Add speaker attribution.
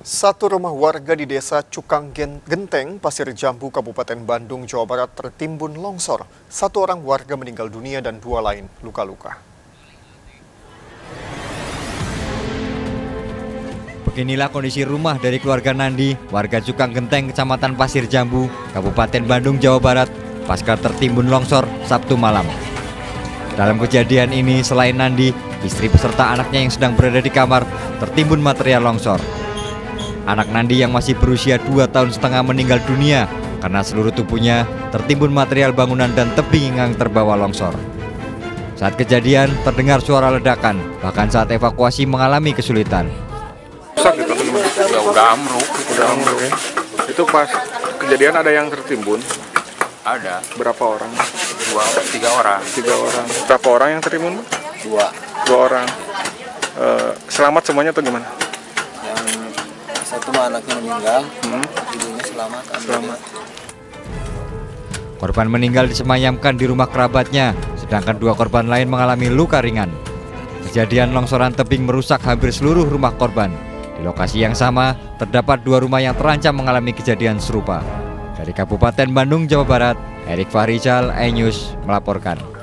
Speaker 1: Satu rumah warga di desa Cukang Genteng, Pasir Jambu, Kabupaten Bandung, Jawa Barat tertimbun longsor. Satu orang warga meninggal dunia dan dua lain luka-luka.
Speaker 2: Beginilah kondisi rumah dari keluarga Nandi, warga Cukang Genteng, Kecamatan Pasir Jambu, Kabupaten Bandung, Jawa Barat, pasca tertimbun longsor Sabtu malam. Dalam kejadian ini, selain Nandi, istri beserta anaknya yang sedang berada di kamar tertimbun material longsor. Anak Nandi yang masih berusia 2 tahun setengah meninggal dunia karena seluruh tubuhnya tertimbun material bangunan dan tebing yang terbawa longsor. Saat kejadian terdengar suara ledakan, bahkan saat evakuasi mengalami kesulitan.
Speaker 3: ya udah amruk. Udah amruk ya? Itu pas kejadian ada yang tertimbun?
Speaker 4: Ada.
Speaker 3: Berapa orang?
Speaker 4: Dua tiga orang.
Speaker 3: tiga orang. Berapa orang yang tertimbun?
Speaker 4: Dua.
Speaker 3: Dua orang. Eh, selamat semuanya atau gimana
Speaker 4: satu mah anaknya meninggal,
Speaker 3: hmm?
Speaker 4: ibunya selamat.
Speaker 3: selamat
Speaker 2: Korban meninggal disemayamkan di rumah kerabatnya, sedangkan dua korban lain mengalami luka ringan. Kejadian longsoran tebing merusak hampir seluruh rumah korban. Di lokasi yang sama, terdapat dua rumah yang terancam mengalami kejadian serupa. Dari Kabupaten Bandung, Jawa Barat, Erik Fahrizal, iNews melaporkan.